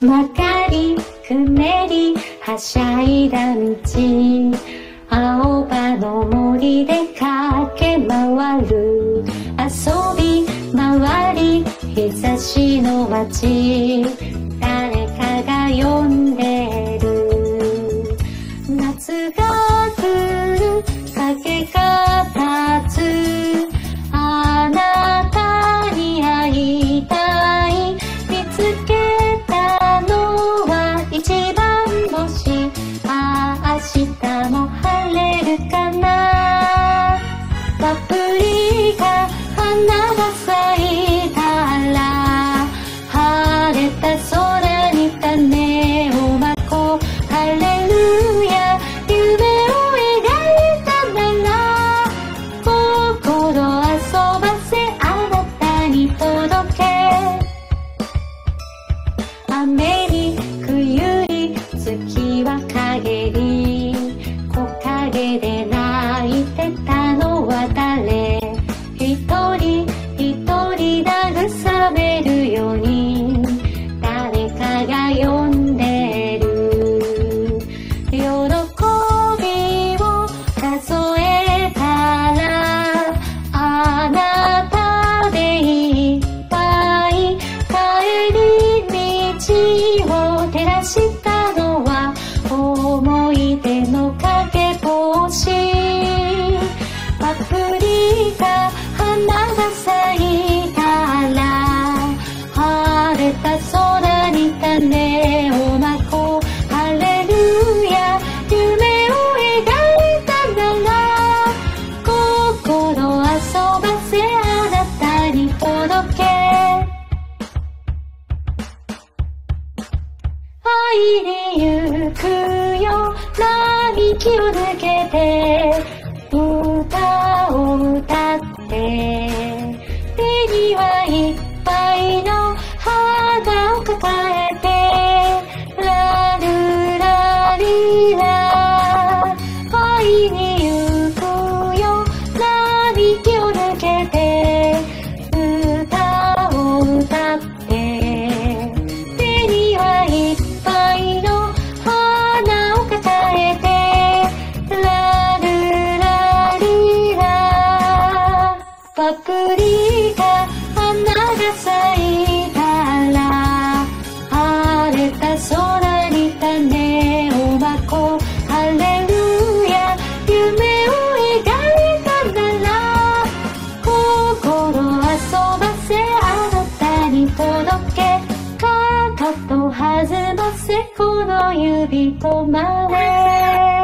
曲がりくねりはしゃいだ道。青葉の森で駆け回る。遊び回り日差しの街。雨に冬に月は陰り木陰で泣いてたのは誰？一人一人慰めるように誰かが呼んでる。喜びを数えたらあなたが咲いたら晴れた空に種をまこうハレルヤ夢を描いたなら心遊ばせあなたに届け会いに行くよ並木を抜けてせこの指とまで